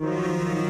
Música